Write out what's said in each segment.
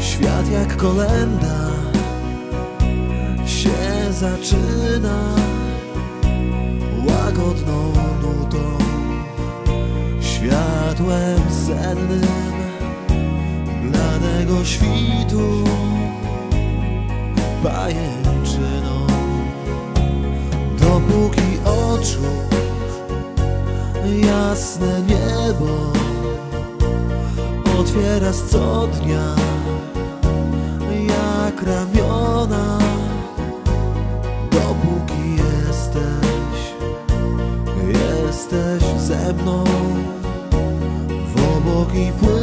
Świat jak kolenda się zaczyna. Łagodną nutą Światłem sennym Blanego świtu Pajęczyną. Dopóki oczu Jasne niebo Otwierasz co dnia Jak ramiona. Dopóki jesteś Jesteś ze mną W obok i płynę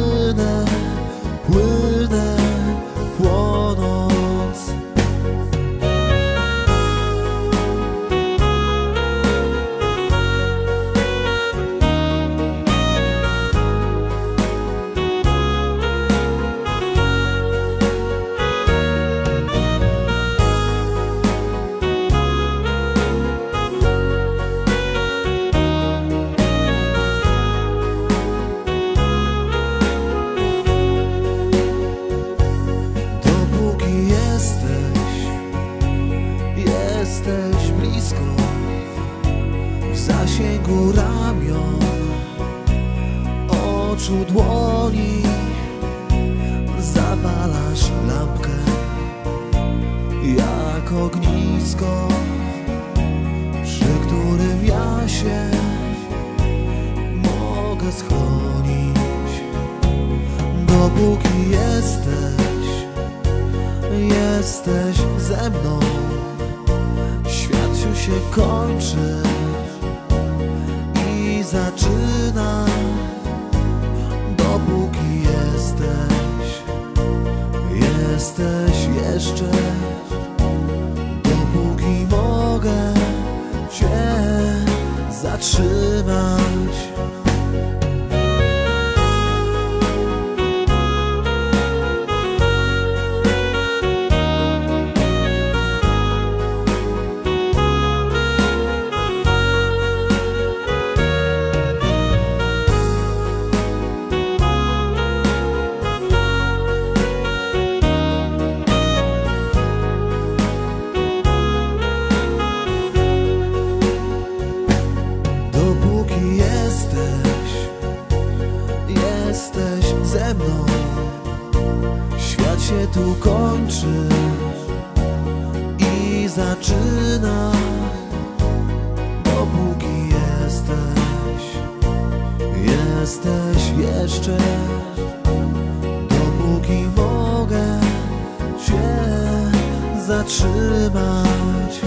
jesteś blisko W zasięgu ramion, oczu dłoni Zapalasz lampkę jak ognisko Przy którym ja się mogę schronić. Dopóki jesteś Jesteś ze mną Już się kończy I zaczyna Dopóki jesteś Jesteś jeszcze. Dopóki mogę Cię zatrzymać jesteś, jesteś ze mną. Świat się tu kończy i zaczyna. Dopóki jesteś, jesteś jeszcze. Dopóki mogę Cię zatrzymać